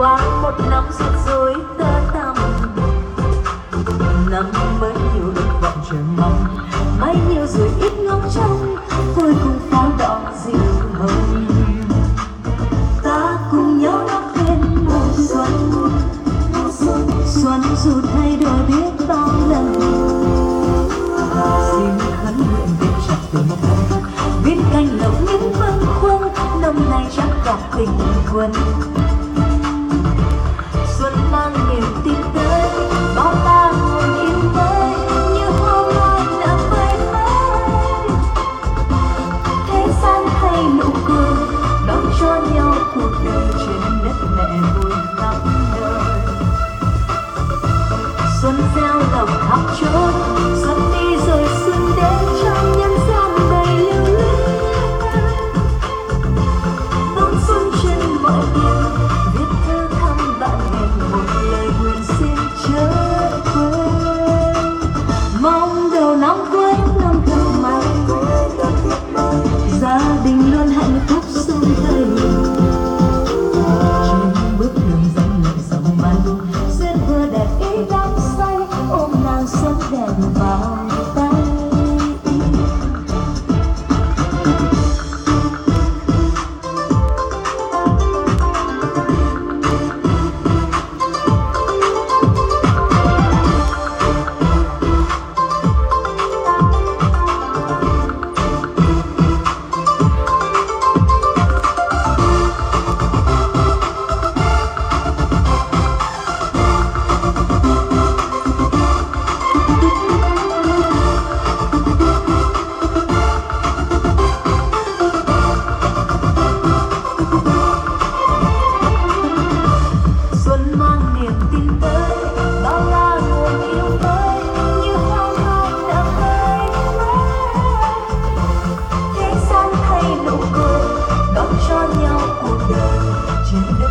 Qua một năm sụt rối tơ tầm, năm mới nhiều được vọng chờ mong mấy nhiều rồi ít ngóng trông vui cùng pháo đỏ dịu hồng. Ta cùng nhau đón thêm mùa xuân xuân dù thay đổi biết bao lần. Xin khấn nguyện bên chặt từ mong mong biết canh lộc những bâng khuâng năm nay chắc gặp tình quân. Xuân gieo lòng khắp chốn